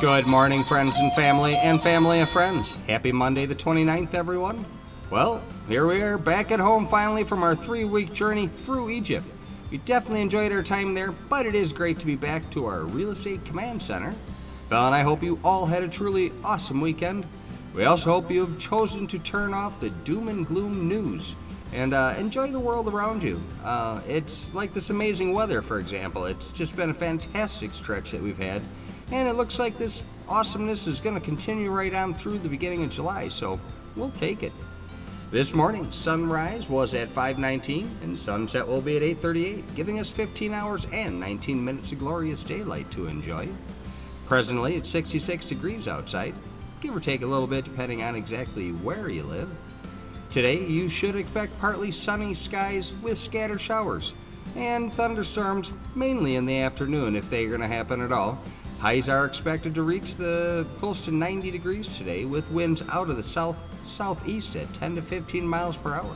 Good morning, friends and family, and family and friends. Happy Monday, the 29th, everyone. Well, here we are back at home finally from our three week journey through Egypt. We definitely enjoyed our time there, but it is great to be back to our real estate command center. Bell and I hope you all had a truly awesome weekend. We also hope you have chosen to turn off the doom and gloom news and uh, enjoy the world around you. Uh, it's like this amazing weather, for example. It's just been a fantastic stretch that we've had, and it looks like this awesomeness is going to continue right on through the beginning of July, so we'll take it. This morning, sunrise was at 5:19 and sunset will be at 8:38, giving us 15 hours and 19 minutes of glorious daylight to enjoy. Presently, it's 66 degrees outside, give or take a little bit depending on exactly where you live. Today, you should expect partly sunny skies with scattered showers and thunderstorms mainly in the afternoon if they're going to happen at all. Highs are expected to reach the close to 90 degrees today with winds out of the south southeast at 10 to 15 miles per hour.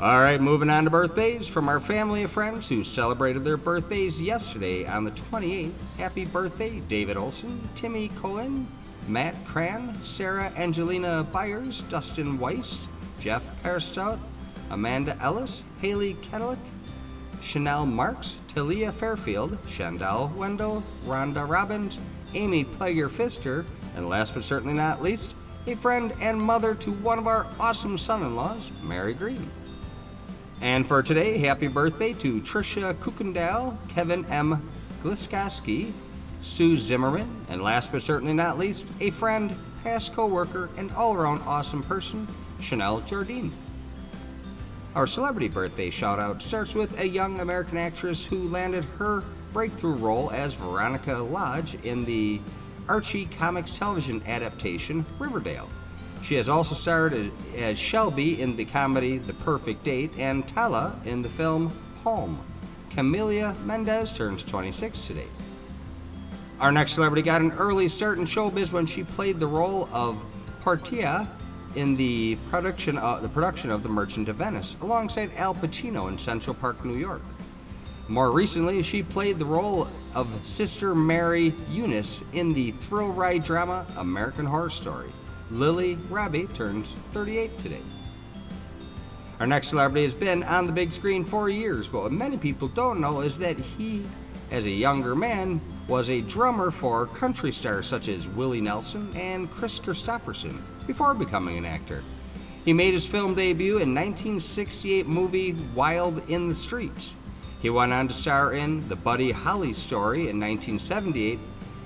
All right, moving on to birthdays from our family of friends who celebrated their birthdays yesterday on the 28th. Happy birthday, David Olson, Timmy Colin, Matt Cran, Sarah Angelina Byers, Dustin Weiss, Jeff Peristout, Amanda Ellis, Haley Kedlick, Chanel Marks, Talia Fairfield, Chandel Wendell, Rhonda Robbins, Amy Plager Fister, and last but certainly not least, a friend and mother to one of our awesome son in laws, Mary Green. And for today, happy birthday to Tricia Kukendale, Kevin M. Gliskowski, Sue Zimmerman, and last but certainly not least, a friend, past co worker, and all around awesome person, Chanel Jardine. Our celebrity birthday shout out starts with a young American actress who landed her breakthrough role as Veronica Lodge in the Archie Comics television adaptation Riverdale. She has also starred as Shelby in the comedy The Perfect Date and Tala in the film Home. Camila Mendes turns 26 today. Our next celebrity got an early start in showbiz when she played the role of Portia in the production of the production of The Merchant of Venice, alongside Al Pacino in Central Park, New York. More recently, she played the role of Sister Mary Eunice in the thrill ride drama American Horror Story. Lily Rabe turns 38 today. Our next celebrity has been on the big screen for years, but what many people don't know is that he, as a younger man, was a drummer for country stars such as Willie Nelson and Kris Kristofferson before becoming an actor. He made his film debut in 1968 movie Wild in the Streets. He went on to star in The Buddy Holly Story in 1978,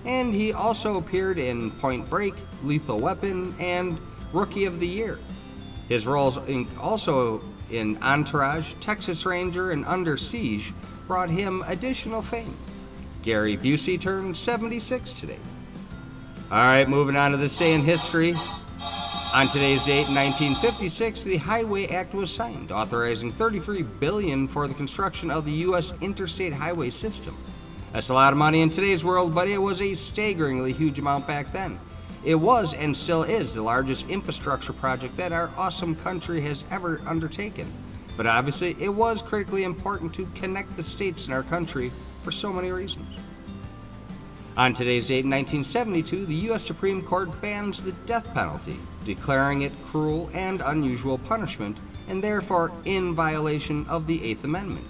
and he also appeared in Point Break, Lethal Weapon, and Rookie of the Year. His roles in, also in Entourage, Texas Ranger, and Under Siege brought him additional fame. Gary Busey turned 76 today. All right, moving on to this day in history. On today's date, in 1956, the Highway Act was signed, authorizing 33 billion for the construction of the U.S. interstate highway system. That's a lot of money in today's world, but it was a staggeringly huge amount back then. It was and still is the largest infrastructure project that our awesome country has ever undertaken. But obviously, it was critically important to connect the states in our country for so many reasons. On today's date in 1972, the U.S. Supreme Court bans the death penalty, declaring it cruel and unusual punishment, and therefore in violation of the Eighth Amendment.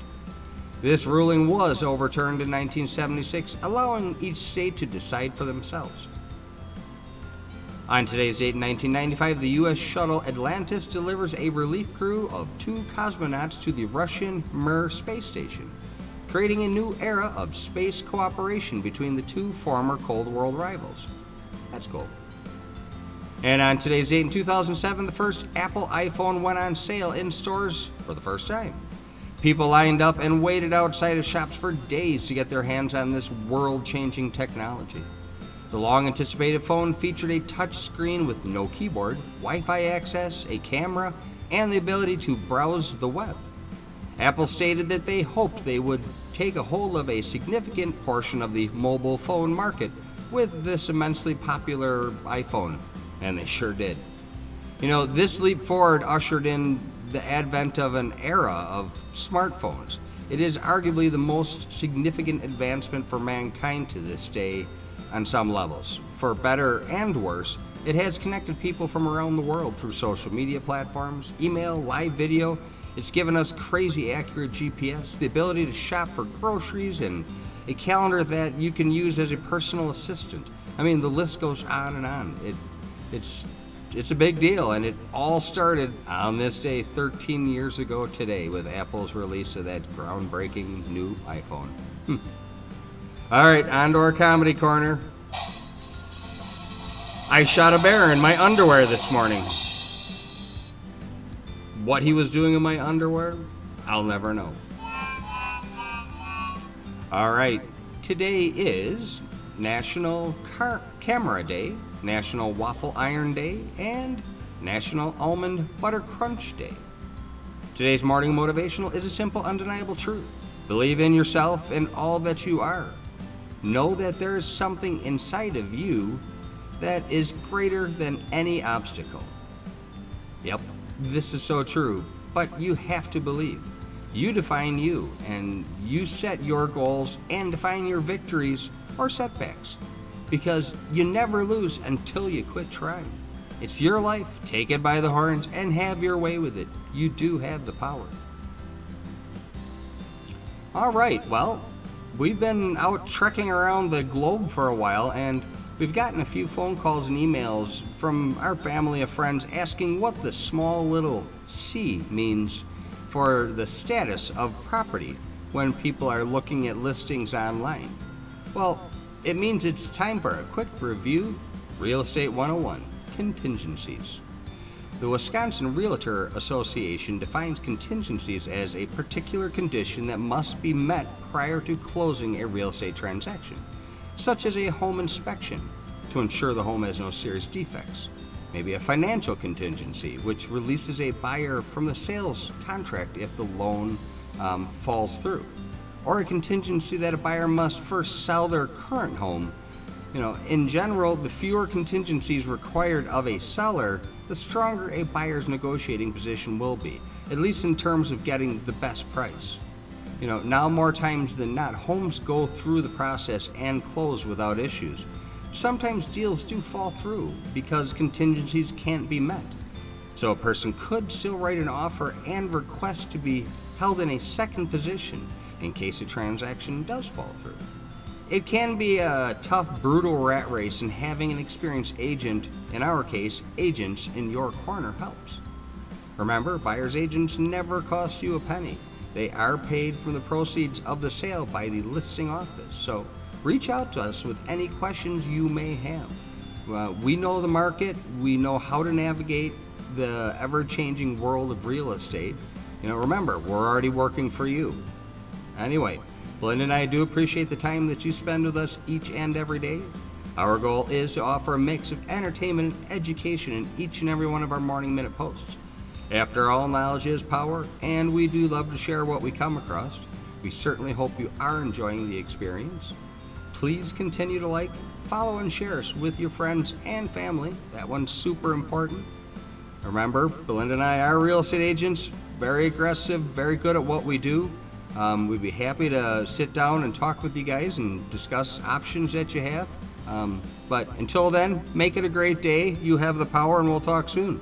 This ruling was overturned in 1976, allowing each state to decide for themselves. On today's date in 1995, the U.S. shuttle Atlantis delivers a relief crew of two cosmonauts to the Russian Mir space station creating a new era of space cooperation between the two former Cold War rivals. That's cool. And on today's date in 2007, the first Apple iPhone went on sale in stores for the first time. People lined up and waited outside of shops for days to get their hands on this world changing technology. The long anticipated phone featured a touch screen with no keyboard, Wi Fi access, a camera, and the ability to browse the web. Apple stated that they hoped they would take a hold of a significant portion of the mobile phone market with this immensely popular iPhone, and they sure did. You know, this leap forward ushered in the advent of an era of smartphones. It is arguably the most significant advancement for mankind to this day, on some levels. For better and worse, it has connected people from around the world through social media platforms, email, live video. It's given us crazy accurate GPS, the ability to shop for groceries, and a calendar that you can use as a personal assistant. I mean, the list goes on and on. It, it's, it's a big deal, and it all started on this day 13 years ago today with Apple's release of that groundbreaking new iPhone. Hmm. All right, on to our comedy corner. I shot a bear in my underwear this morning. What he was doing in my underwear, I'll never know. All right, today is National Car- Camera Day, National Waffle Iron Day, and National Almond Butter Crunch Day. Today's morning motivational is a simple, undeniable truth. Believe in yourself and all that you are. Know that there is something inside of you that is greater than any obstacle. Yep, this is so true, but you have to believe. You define you, and you set your goals and define your victories or setbacks. Because you never lose until you quit trying. It's your life, take it by the horns and have your way with it. You do have the power. All right, well, we've been out trekking around the globe for a while, and we've gotten a few phone calls and emails from our family of friends asking what the small little c means for the status of property when people are looking at listings online? Well, it means it's time for a quick review Real Estate 101 Contingencies. The Wisconsin Realtor Association defines contingencies as a particular condition that must be met prior to closing a real estate transaction, such as a home inspection to ensure the home has no serious defects, maybe a financial contingency, which releases a buyer from the sales contract if the loan um, falls through, or a contingency that a buyer must first sell their current home. You know, in general, the fewer contingencies required of a seller, the stronger a buyer's negotiating position will be, at least in terms of getting the best price. You know, now more times than not, homes go through the process and close without issues, sometimes deals do fall through because contingencies can't be met. So a person could still write an offer and request to be held in a second position in case a transaction does fall through. It can be a tough, brutal rat race, and having an experienced agent, in our case, agents in your corner, helps. Remember, buyer's agents never cost you a penny. They are paid from the proceeds of the sale by the listing office. So reach out to us with any questions you may have. Uh, we know the market, we know how to navigate the ever changing world of real estate. You know, remember, we're already working for you. Anyway, Belinda and I do appreciate the time that you spend with us each and every day. Our goal is to offer a mix of entertainment and education in each and every one of our Morning Minute posts. After all, knowledge is power, and we do love to share what we come across. We certainly hope you are enjoying the experience. Please continue to like, follow, and share us with your friends and family. That one's super important. Remember, Belinda and I are real estate agents, very aggressive, very good at what we do. Um, we'd be happy to sit down and talk with you guys and discuss options that you have. Um, but until then, make it a great day. You have the power, and we'll talk soon.